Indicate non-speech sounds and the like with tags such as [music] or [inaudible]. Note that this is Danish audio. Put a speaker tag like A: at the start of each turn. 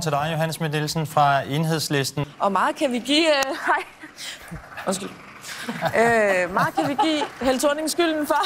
A: til dig, Johannes Schmidt Nielsen fra Enhedslisten.
B: Og meget kan vi give... Øh, [laughs] hej. Undskyld. Øh, meget kan vi give Held Thorning skylden for.